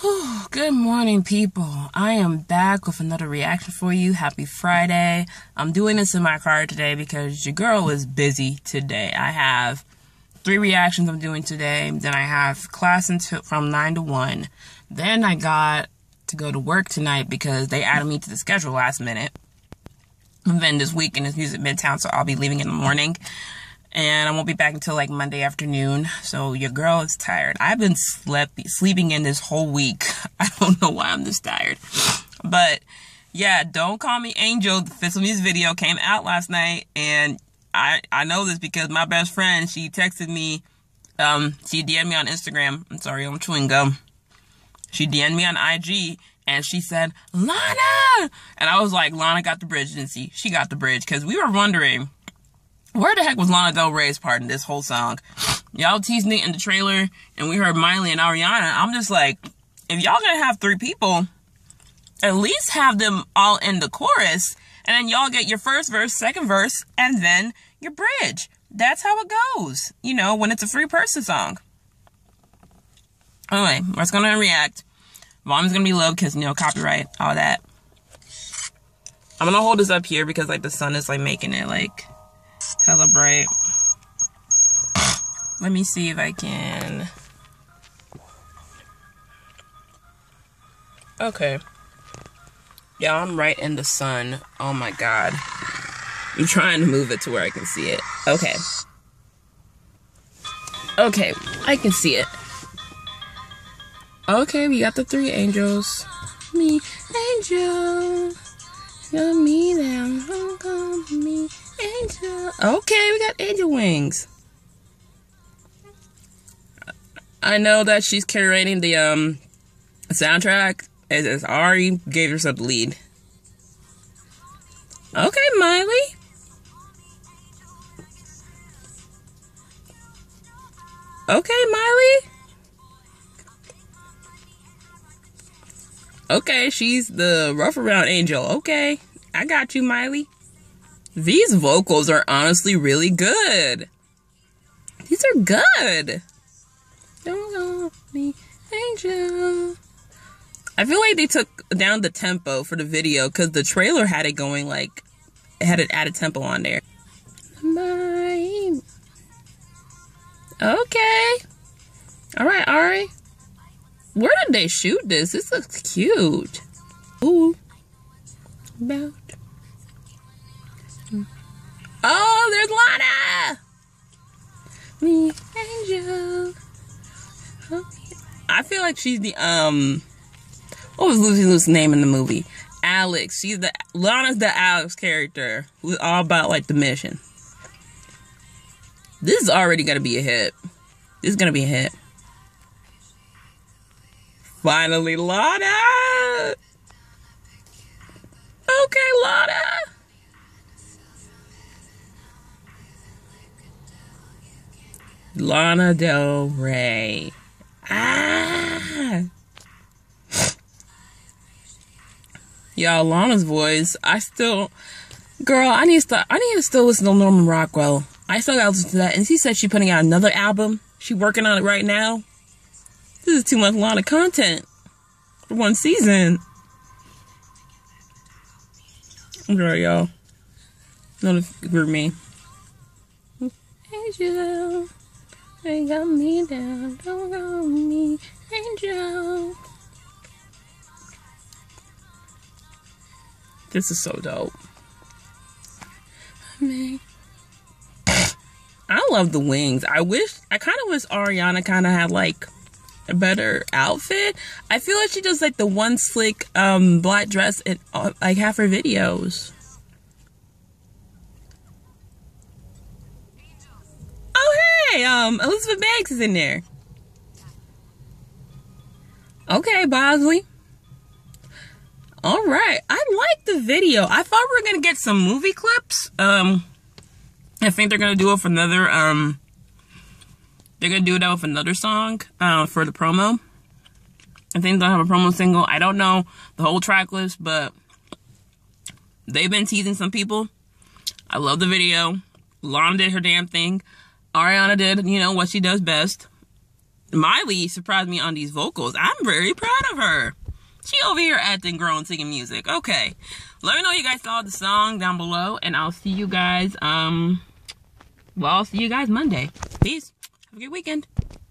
Good morning, people. I am back with another reaction for you. Happy Friday. I'm doing this in my car today because your girl is busy today. I have three reactions I'm doing today. Then I have class until from 9 to 1. Then I got to go to work tonight because they added me to the schedule last minute. And then this weekend is Music Midtown, so I'll be leaving in the morning and I won't be back until like Monday afternoon. So your girl is tired. I've been slept sleeping in this whole week. I don't know why I'm this tired, but yeah, don't call me Angel. The Fist Music video came out last night, and I I know this because my best friend she texted me. Um, she DM'd me on Instagram. I'm sorry, I'm chewing gum. She DM'd me on IG and she said, Lana! And I was like, Lana got the bridge, didn't see? She got the bridge because we were wondering where the heck was Lana Del Rey's part in this whole song? Y'all teasing it in the trailer, and we heard Miley and Ariana. I'm just like, if y'all gonna have three people, at least have them all in the chorus, and then y'all get your first verse, second verse, and then your bridge. That's how it goes, you know, when it's a three person song. Anyway, just gonna react. Volume's gonna be low because, you know, copyright, all that. I'm gonna hold this up here because, like, the sun is, like, making it, like, hella bright. Let me see if I can. Okay. Yeah, I'm right in the sun. Oh my god. I'm trying to move it to where I can see it. Okay. Okay, I can see it. Okay, we got the three angels. Me, angel. Got me down. Me, Angel. Okay, we got angel wings. I know that she's curating the um soundtrack as, as Ari gave herself the lead. Okay, Miley. Okay, Miley. Okay, she's the rough around angel. Okay, I got you, Miley. These vocals are honestly really good. These are good. Don't go me, angel. I feel like they took down the tempo for the video because the trailer had it going like it had an added tempo on there. Okay. All right, Ari. Where did they shoot this? This looks cute. Ooh. About Oh, there's Lana! Me, Angel. I feel like she's the, um, what was Lucy Liu's name in the movie? Alex. She's the, Lana's the Alex character who's all about, like, the mission. This is already gonna be a hit. This is gonna be a hit. Finally, Lana! Okay, Lana! Lana Del Rey. Ah! Y'all, Lana's voice, I still, girl, I need to, I need to still listen to Norman Rockwell. I still gotta listen to that. And she said she's putting out another album. She working on it right now. This is too much Lana content for one season. Girl, y'all. Not for me. Angel. They got me down, don't got me, angel. This is so dope. I love the wings. I wish, I kind of wish Ariana kind of had like a better outfit. I feel like she does like the one slick um black dress in uh, like half her videos. Um, Elizabeth Banks is in there. Okay, Bosley. All right. I like the video. I thought we were going to get some movie clips. Um, I think they're going to do it for another, um, they're going to do that with another song, uh, for the promo. I think they'll have a promo single. I don't know the whole track list, but they've been teasing some people. I love the video. Lana did her damn thing. Ariana did, you know, what she does best. Miley surprised me on these vocals. I'm very proud of her. She over here acting grown singing music. Okay. Let me know you guys saw the song down below and I'll see you guys um well I'll see you guys Monday. Peace. Have a good weekend.